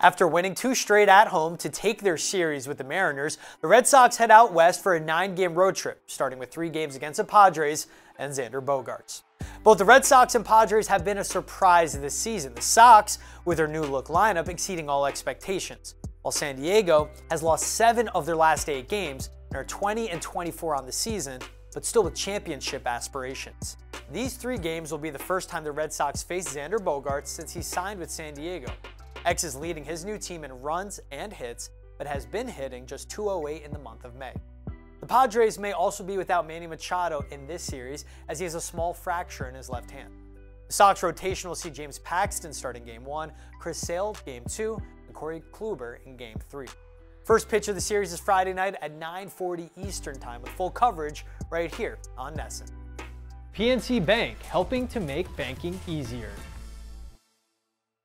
After winning two straight at home to take their series with the Mariners, the Red Sox head out west for a nine game road trip, starting with three games against the Padres and Xander Bogaerts. Both the Red Sox and Padres have been a surprise this season, the Sox with their new look lineup exceeding all expectations, while San Diego has lost seven of their last eight games and are 20 and 24 on the season, but still with championship aspirations. These three games will be the first time the Red Sox face Xander Bogaerts since he signed with San Diego. X is leading his new team in runs and hits, but has been hitting just 208 in the month of May. The Padres may also be without Manny Machado in this series as he has a small fracture in his left hand. The Sox rotation will see James Paxton starting game 1, Chris Sale game 2, and Corey Kluber in game 3. First pitch of the series is Friday night at 9:40 Eastern Time with full coverage right here on NESN. PNC Bank, helping to make banking easier.